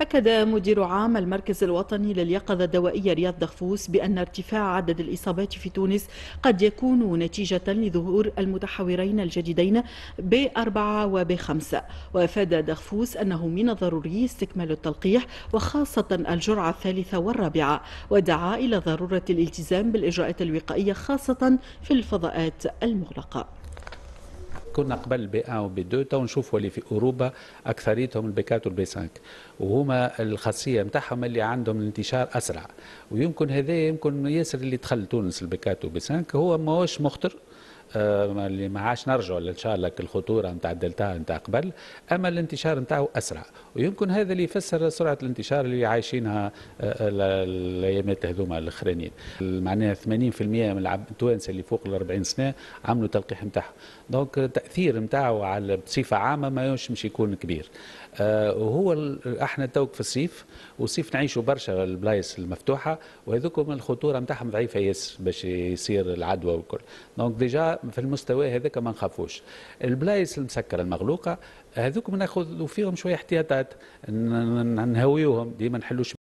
أكد مدير عام المركز الوطني لليقظة الدوائية رياض دغفوس بأن ارتفاع عدد الإصابات في تونس قد يكون نتيجة لظهور المتحورين الجديدين بأربعة وبخمسة وأفاد دغفوس أنه من الضروري استكمال التلقيح وخاصة الجرعة الثالثة والرابعة ودعا إلى ضرورة الالتزام بالإجراءات الوقائية خاصة في الفضاءات المغلقة. كنا قبل BA 1 و BA 2 تو نشوفوا اللي في أوروبا أكثريتهم ال BA 4 وال BA 5 وهما الخاصية نتاعهم اللي عندهم الانتشار أسرع. ويمكن هذا يمكن ياسر اللي دخل تونس ال BA 4 وال BA 5 هو ماهوش مخطر. اللي ما عادش نرجعوا للخطورة نتاع الدلتا نتاع قبل. أما الانتشار نتاعو أسرع. ويمكن هذا اللي يفسر سرعة الانتشار اللي عايشينها آه، الأيامات هذوما الأخرانيين. معناها 80% من التوانسة اللي فوق ال 40 سنة عملوا تلقيح نتاعهم. donc التاثير نتاعو على بصفة عامة ما مش يكون كبير. آه، وهو أحنا توك في الصيف والصيف نعيشوا برشا البلايص المفتوحة وهذوكم الخطورة نتاعهم ضعيفة ياسر باش يصير العدوى والكل. donc déjà في المستوى هذاك ما نخافوش. البلايص المسكرة المغلوقة هذوك ناخذ فيهم شوية احتياطات نهويوهم ديما نحلوش